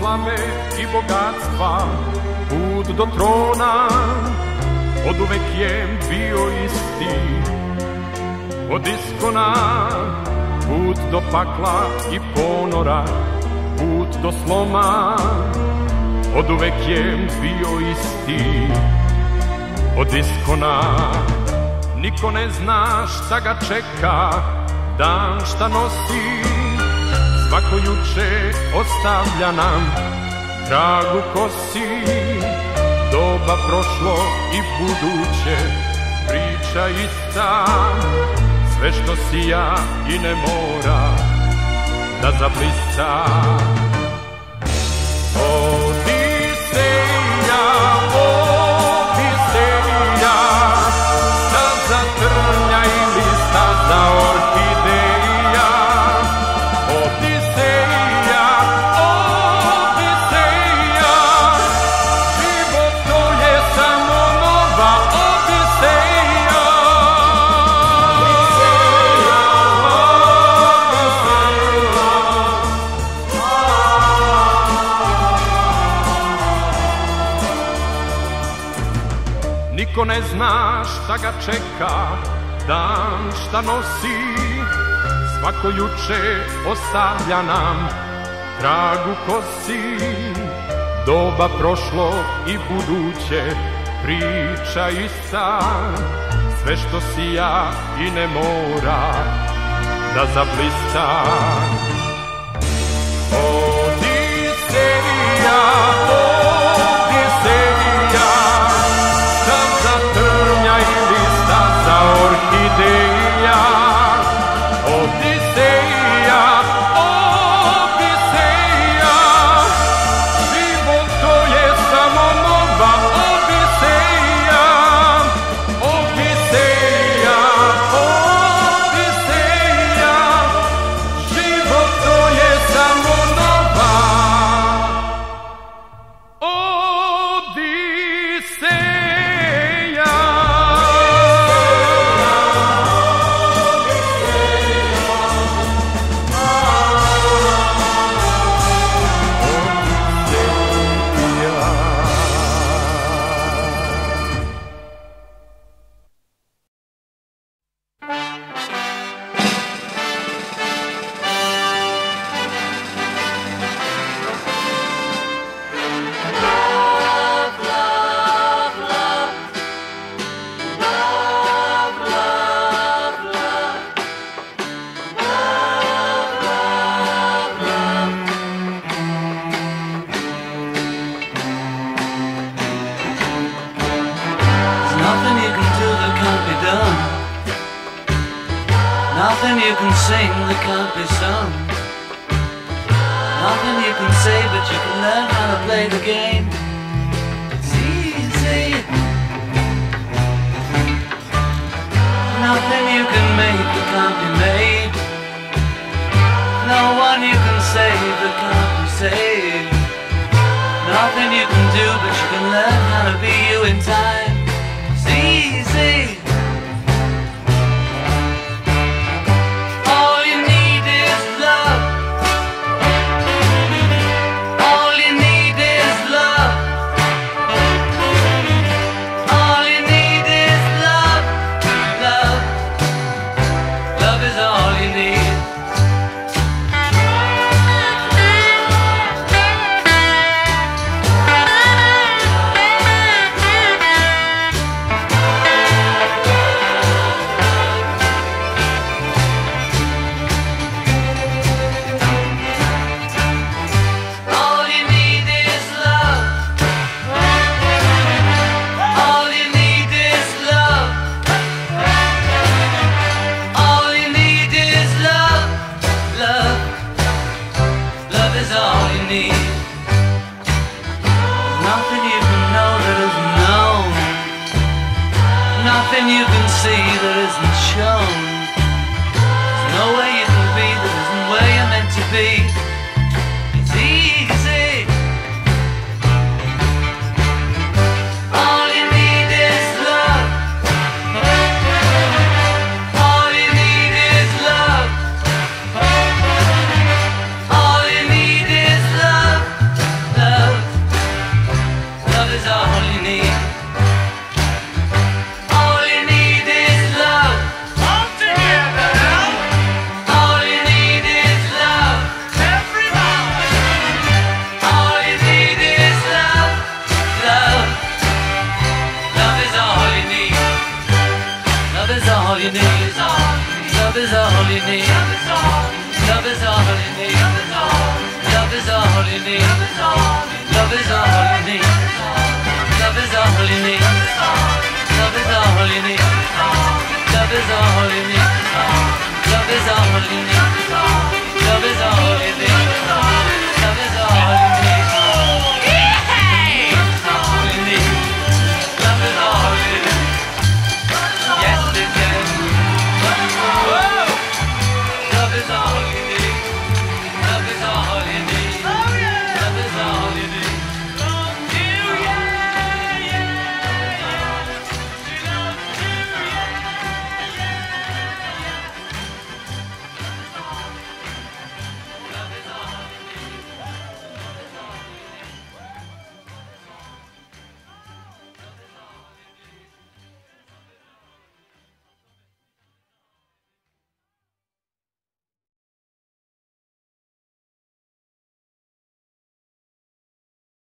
slave i bogatstva, put do trona, od uvek je bio isti. Od iskona, put do pakla i ponora, put do sloma, od uvek je bio isti. Od iskona, niko ne zna šta ga čeka, dan šta nosi, svako juče ostavlja nam tragu kosi, doba prošlo i buduće, priča ista, sve što si ja i ne mora da zablista. Niko ne zna šta ga čeka, dan šta nosi, svako juče ostavlja nam tragu kosi. Doba prošlo i buduće, priča i sve što si ja i ne mora da zablista. Odiseja, nothing you can do that can't be done. Nothing you can sing that can't be sung. Nothing you can say, but you can learn how to play the game. It's easy. Nothing you can make that can't be made. No one you can save that can't be saved. Nothing you can do, but you can learn how to be you in time. Easy. nothing you can see that isn't shown. There's no way you can be that isn't where you're meant to be. holiday. Love is a holiday. Love is a holiday. Love is a holiday. Love is a holiday. Love is a holiday.